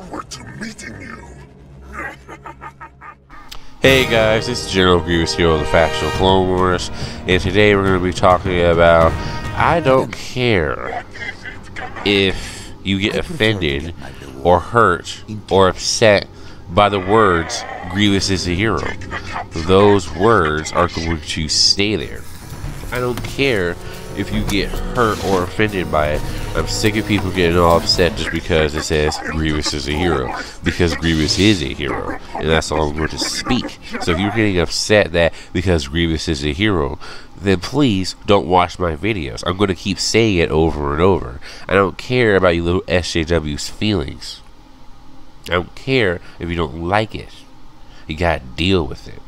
forward to meeting you. hey guys, it's General Goose here on the Factual Clone Wars, and today we're going to be talking about I don't care if you get offended or hurt or upset by the words Grievous is a hero. Those words are going to stay there. I don't care if you get hurt or offended by it. I'm sick of people getting all upset just because it says Grievous is a hero. Because Grievous is a hero. And that's all I'm going to speak. So if you're getting upset that because Grievous is a hero, then please don't watch my videos. I'm going to keep saying it over and over. I don't care about you little SJW's feelings. I don't care if you don't like it. You gotta deal with it.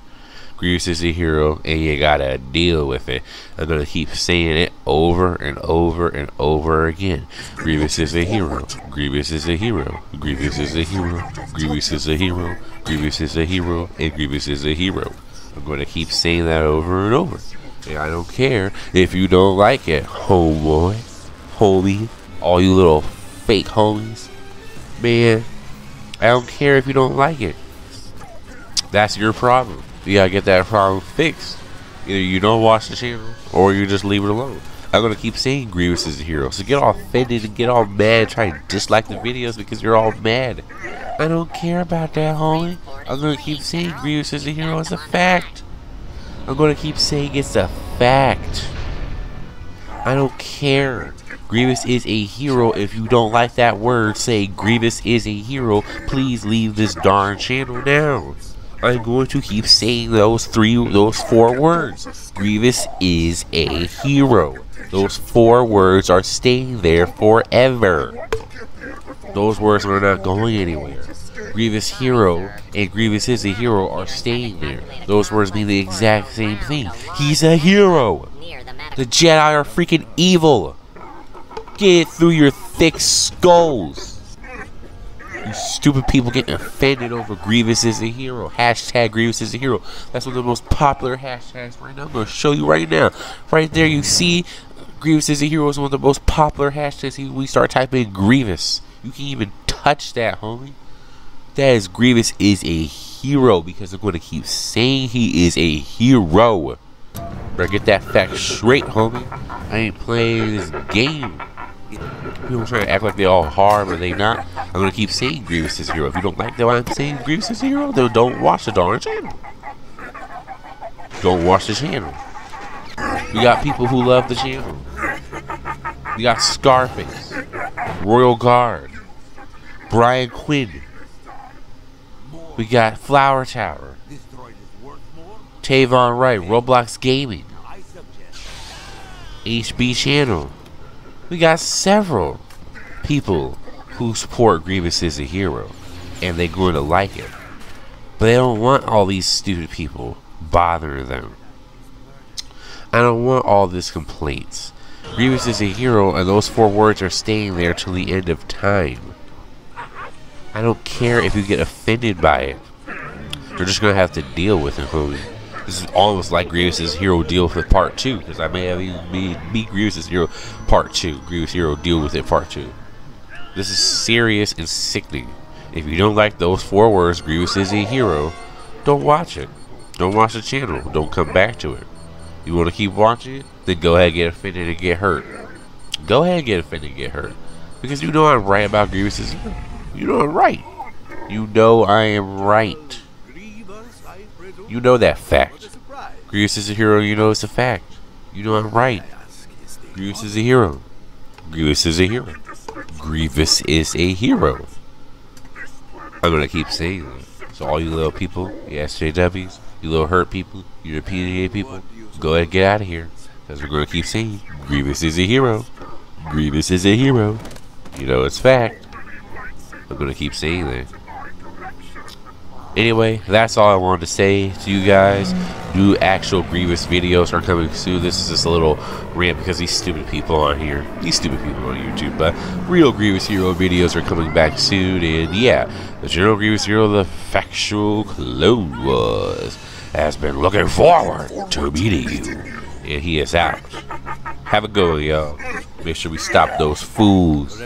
Grievous is a hero, and you gotta deal with it. I'm gonna keep saying it over and over and over again. Grievous is a hero. Grievous is a hero. Grievous is a hero. Grievous is a hero. Grievous is a hero. And Grievous is a hero. I'm gonna keep saying that over and over. And I don't care if you don't like it, homeboy, homie, all you little fake homies. Man, I don't care if you don't like it. That's your problem. You gotta get that problem fixed. Either you don't watch the channel or you just leave it alone. I'm gonna keep saying Grievous is a hero. So get all offended and get all mad, try to dislike the videos because you're all mad. I don't care about that, homie. I'm gonna keep saying Grievous is a hero. It's a fact. I'm gonna keep saying it's a fact. I don't care. Grievous is a hero. If you don't like that word, say Grievous is a hero. Please leave this darn channel now. I'm going to keep saying those three, those four words. Grievous is a hero. Those four words are staying there forever. Those words are not going anywhere. Grievous hero and Grievous is a hero are staying there. Those words mean the exact same thing. He's a hero. The Jedi are freaking evil. Get it through your thick skulls. Stupid people getting offended over Grievous is a hero. Hashtag Grievous is a hero. That's one of the most popular hashtags right now. I'm going to show you right now. Right there, you see Grievous is a hero is one of the most popular hashtags. We start typing Grievous. You can even touch that, homie. That is Grievous is a hero because I'm going to keep saying he is a hero. Better get that fact straight, homie. I ain't playing this game. People trying to act like they all hard, but they not. I'm gonna keep saying Grievous is hero. If you don't like that I'm saying Grievous is a hero, then don't watch the darn channel. Don't watch the channel. We got people who love the channel. We got Scarface, Royal Guard, Brian Quinn. We got Flower Tower, Tavon Wright, Roblox Gaming, HB Channel. We got several people who support Grievous as a hero, and they're going to like it. But they don't want all these stupid people bothering them. I don't want all these complaints. Grievous is a hero, and those four words are staying there till the end of time. I don't care if you get offended by it. You're just gonna have to deal with it, homie. This is almost like Grievous's Hero Deal with Part 2, because I may have even made Grievous's Hero Part 2. Grievous Hero Deal with it Part 2. This is serious and sickening. If you don't like those four words, Grievous is a hero, don't watch it. Don't watch the channel. Don't come back to it. You want to keep watching it? Then go ahead and get offended and get hurt. Go ahead and get offended and get hurt. Because you know I'm right about Grievous's hero. You know I'm right. You know I am right. You know that fact. Grievous is a hero, you know it's a fact. You know I'm right. Grievous is a hero. Grievous is a hero. Grievous is a hero. I'm gonna keep saying that. So all you little people, you SJWs, you little hurt people, you PDA people, go ahead and get out of here. Because we're gonna keep saying Grievous is a hero. Grievous is a hero. You know it's fact. I'm gonna keep saying that. Anyway, that's all I wanted to say to you guys. New actual Grievous videos are coming soon. This is just a little rant because these stupid people on here. These stupid people on YouTube. But real Grievous Hero videos are coming back soon. And yeah, the General Grievous Hero, the factual Clone Wars, has been looking forward to meeting you. And he is out. Have a go, y'all. Make sure we stop those fools.